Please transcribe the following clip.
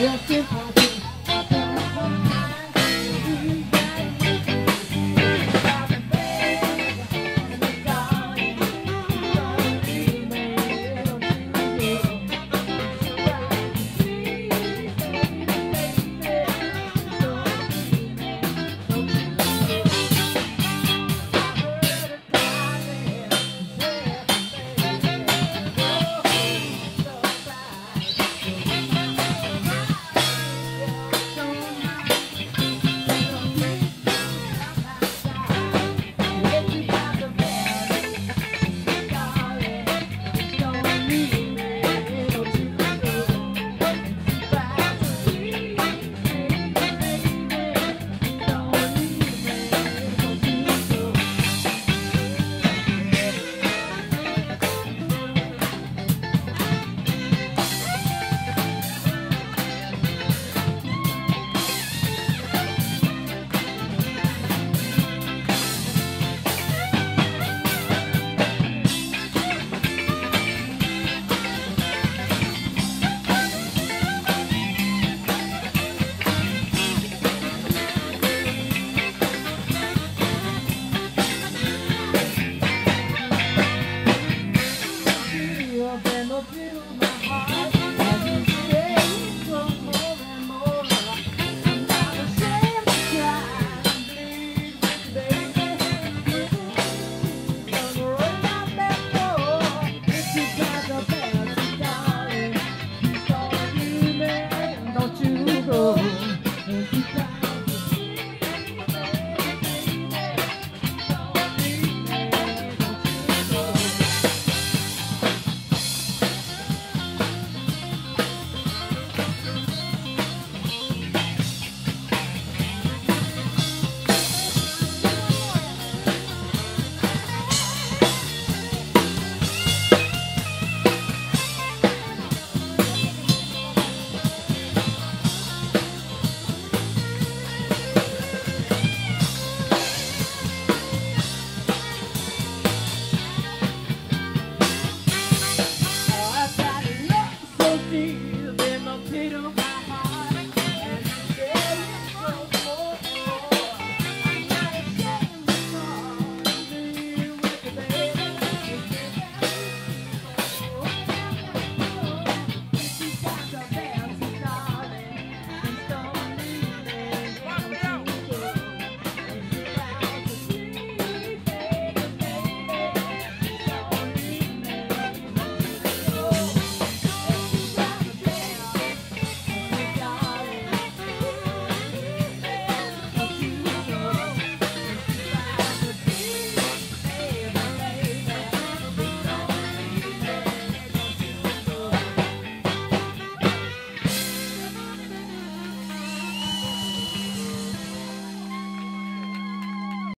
little